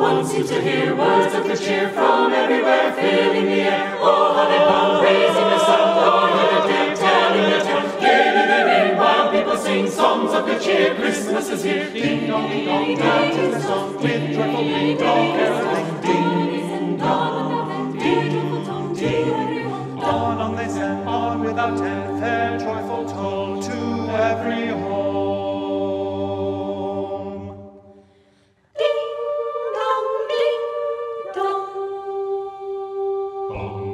One seems to hear words of good cheer from everywhere, filling the air. Oh, how they bump, raising the sun, oh, how they dip, telling the tale. Gaily they ring while people sing songs of good cheer. Christmas is here. Ding dong, ding dong, that is the song. With joyful ding dong, carols. Ding dong, ding dong, ding. On, on they set, on without end, their joyful toll to Oh.